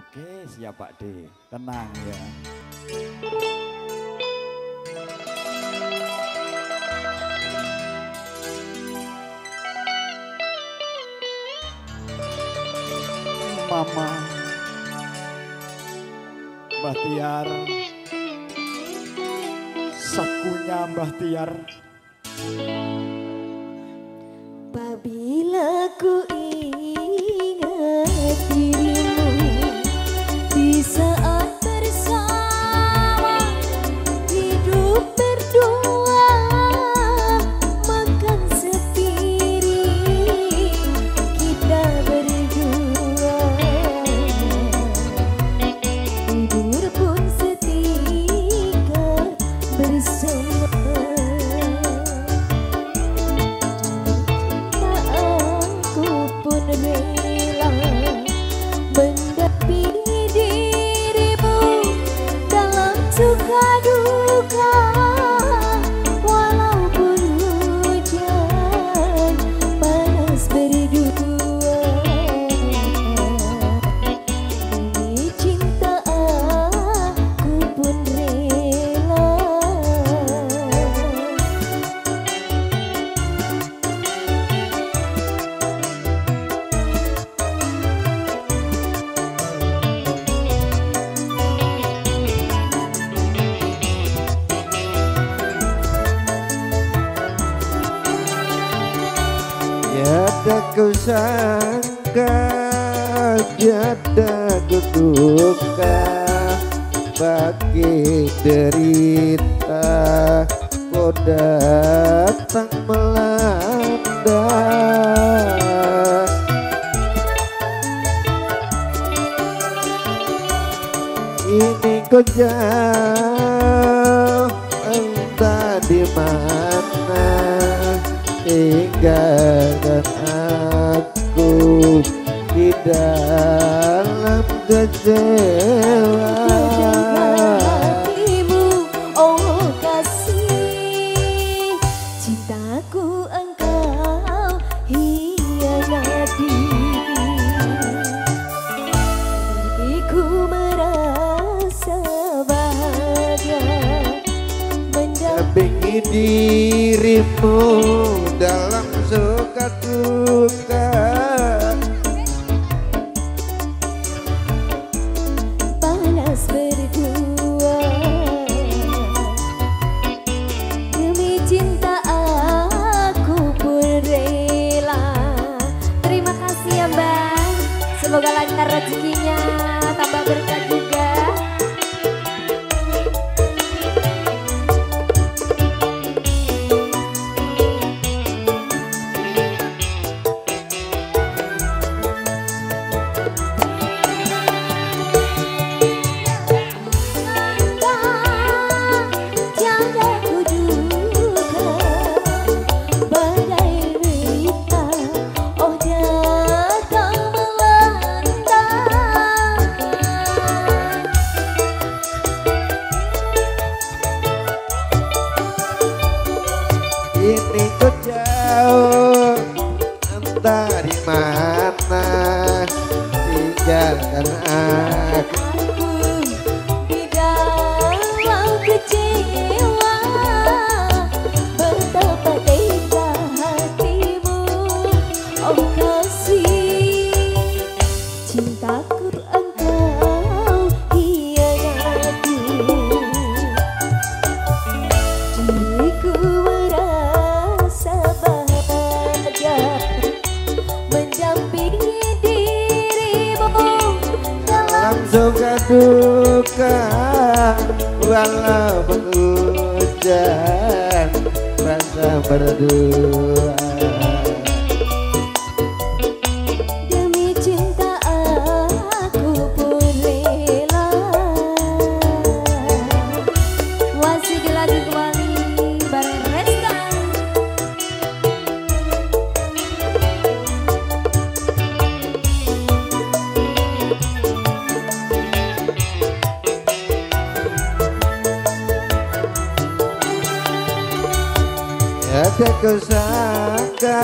Oke, siap Pak D. Tenang ya. Mama Mbah Tiar Sakunya Mbah Tiar Tiada ku sangka Tiada ku Bagi derita. Kau datang melanda. Ini kau jauh Entah di mana tinggalkan kecewa hatimu oh kasih cintaku engkau hianati diriku merasa bahagia dampingi dirimu dalam suka duka semoga lancar rezekinya di mana tinggalkan aku. Di dalam kecewa dalam dalam suka duka walaupun hujan rasa berdua Ada Ada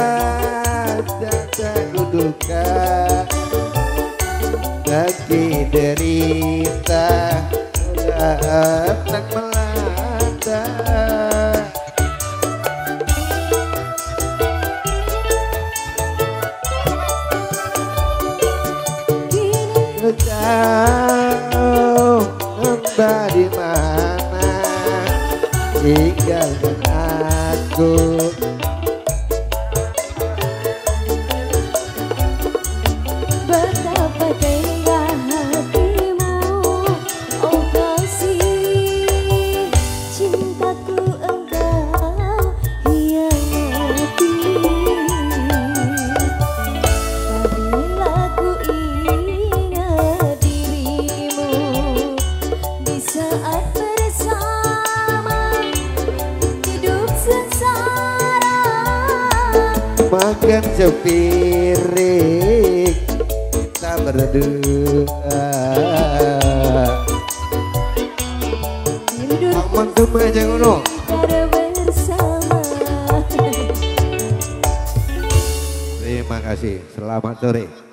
ku duka lagi derita melanda. Kini jauh entah di mana? Tinggalkan aku Betapa makan sepiring. Kita berdua aman tuh aja ngono. Terima kasih. Selamat sore